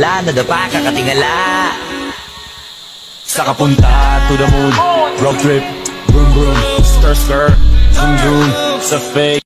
La, nadapa, kakatingala. Sa kapunta to the moon. Road trip. Vroom vroom. Skr skr Zoom zoom Sa fake.